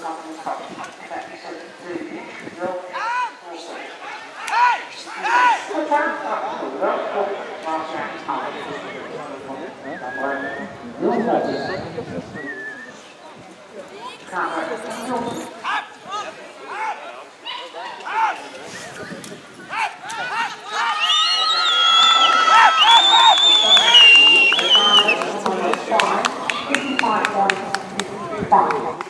zero company